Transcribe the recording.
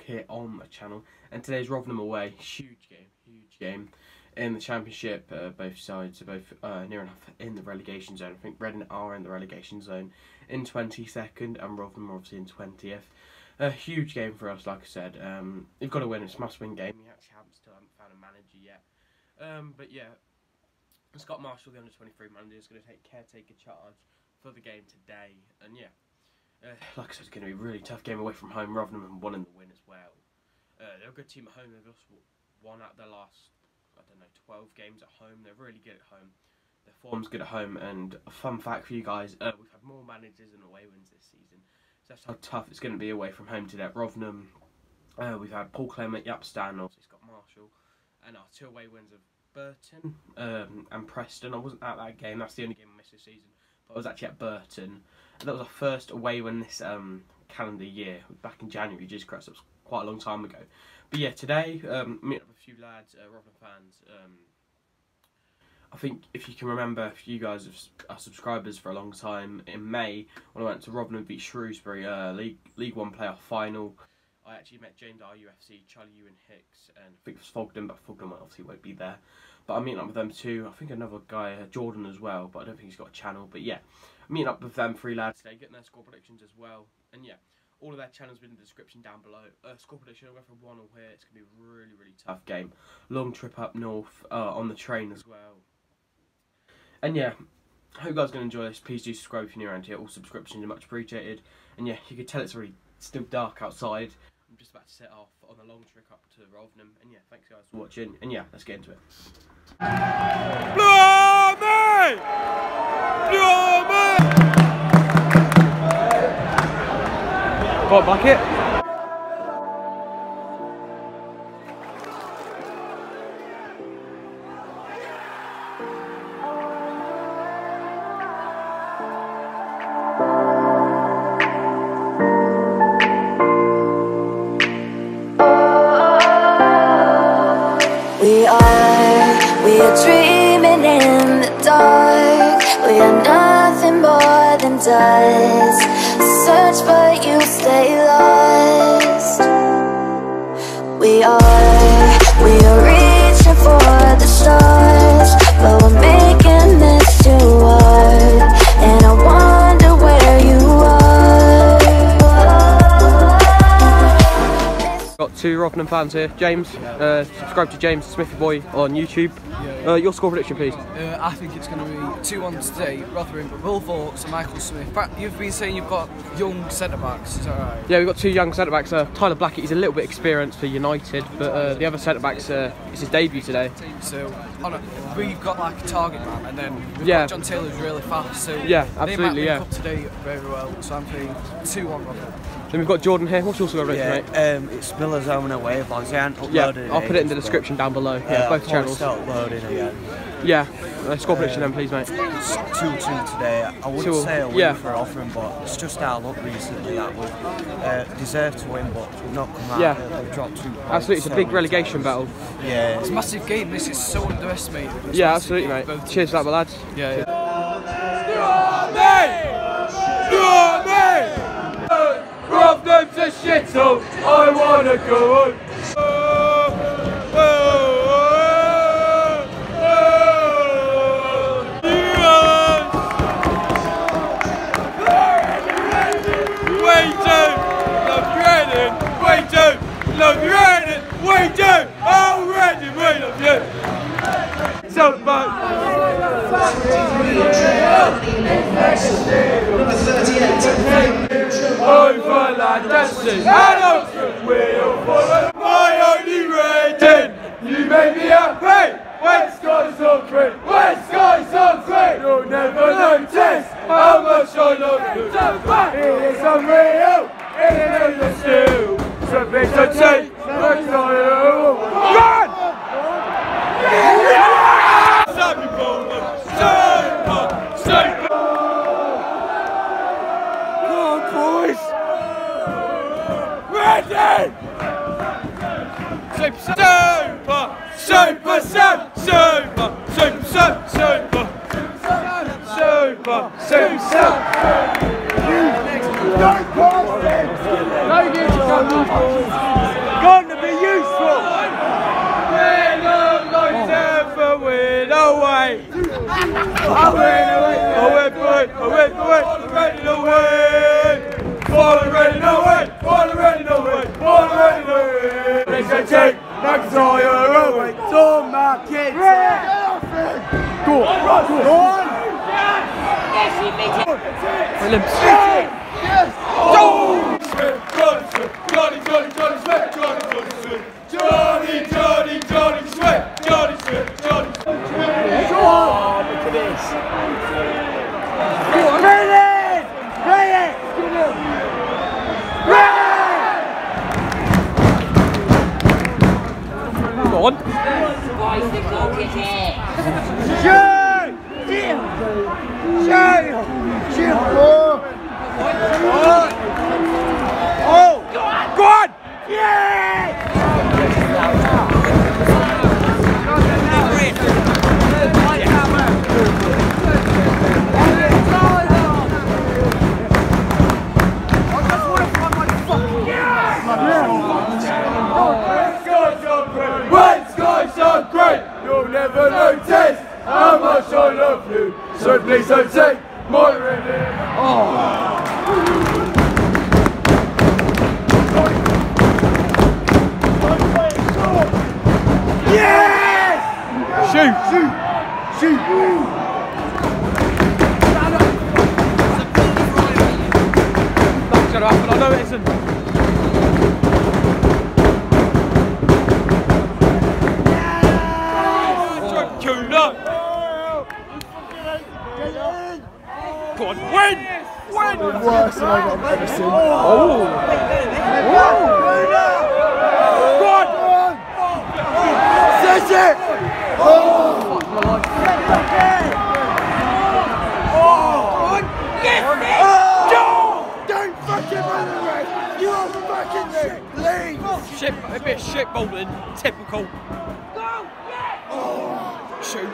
here on the channel. And today's Rotherham away, huge game, huge game in the Championship. Uh, both sides are both uh, near enough in the relegation zone. I think Reading are in the relegation zone in 22nd, and Rotherham obviously in 20th. A huge game for us, like I said. Um, you've got to win. It's a must-win game. We actually haven't still haven't found a manager yet. Um, but yeah, Scott Marshall, the under 23 manager, is going to take caretaker charge for the game today. And yeah, uh, like I said, it's going to be a really tough game away from home. Rotherham and one in the win as well. Uh, they're a good team at home. They've lost one out of their last, I don't know, 12 games at home. They're really good at home. Their form's good at home. And a fun fact for you guys, uh, we've had more managers and away wins this season. So that's how tough it's going to be away from home today at Rotherham. Uh, we've had Paul Clement, Jaap Stam, obviously Scott Marshall. And our two away wins of Burton um, and Preston. I wasn't at that game. That's the only game I missed this season. I was actually at Burton. And that was our first away win this um, calendar year. Back in January, just that was quite a long time ago. But yeah, today, um, meeting up with a few lads, uh, fans. Um, I think if you can remember, if you guys are subscribers for a long time, in May, when I went to Rotherham beat Shrewsbury uh, League League One playoff final, I actually met James RUFC, Charlie Ewan Hicks, and I think it was Fogden, but Fogden obviously won't be there. But I'm meeting up with them too. I think another guy, uh, Jordan, as well, but I don't think he's got a channel. But yeah, meeting up with them three lads today, getting their score predictions as well. And yeah, all of their channels will be in the description down below. Uh, score prediction, I'll go for one or here. It's going to be a really, really tough game. Long trip up north uh, on the train as well. And yeah, I hope you guys are going to enjoy this. Please do subscribe if you're new around here. All subscriptions are much appreciated. And yeah, you can tell it's really still dark outside just about to set off on a long trip up to Rotherham. And yeah, thanks guys for watching. And yeah, let's get into it. Blimey! Blimey! Got bucket. Search but you stay lost. We are, two Rotherham fans here. James, uh, subscribe to James Smithy Boi on YouTube. Uh, your score prediction, please. Uh, I think it's going to be 2 1 today, Rotherham, Will Vaulks and Michael Smith. In fact, you've been saying you've got young centre backs, is that right? Yeah, we've got two young centre backs. Uh, Tyler Blackett, he's a little bit experienced for United, but uh, the other centre backs, uh, it's his debut today. So, on a, we've got like a target man, and then Yeah. Jon Taylor who's really fast. So, Yeah, they might absolutely, link yeah. up today very well. So, I'm thinking 2 1 Rotherham. Then we've got Jordan here. What's your score prediction, mate? Yeah, um, it's Miller's Own Away vlogs. I haven't Yeah, uploaded I'll put it in the description down below. but, Yeah, uh, both channels. Start uploading again. Yeah, uh, score prediction then, please, mate. It's two two today. I wouldn't Two- say a win yeah. for Offering, but it's just our luck recently that we've uh, deserved to win, but we've not come out. Yeah. We've dropped two. points Absolutely, it's a big relegation times. battle. Yeah, It's a massive game, this is so underestimated. It's Yeah, absolutely, game, mate. Cheers for that, my lads. teams. Yeah, yeah. So. I wanna go home. Love you, Reddit! We do! Oh, we love you! So, bye! Dancing and will follow my only Reading. You make me happy when skies are grey, when skies are grey. You'll never notice how much I love you. It is unreal, it is endless still. Something to take, but I Run! Sammy Bowman. Come on, boys! United! Super, super, super, super, super, super, super, super, super, super, super. Don't pass it! Don't get to come up. Going to be useful! We're not going to win away! Away! Take McIntyre away! Tom Marquette! Go on! Go on! Johnny Smith, Johnny Smith, Johnny, Johnny, Johnny Smith, Johnny, Johnny Smith, Johnny, Johnny, Johnny Smith, Johnny Smith, Johnny Smith. Go on! Look at this. Go on, ready! Ready! On. Shoot! Shoot! Please don't take my ring. Yes! Shoot! Shoot! Shoot! That's gonna happen, I know it isn't. Tuna! Go on, win! Win! Worse than I've ever seen. Go on! Says it! Don't fucking run away! You are fucking shit! A bit of shit bowling, typical. Go! Oh shoot.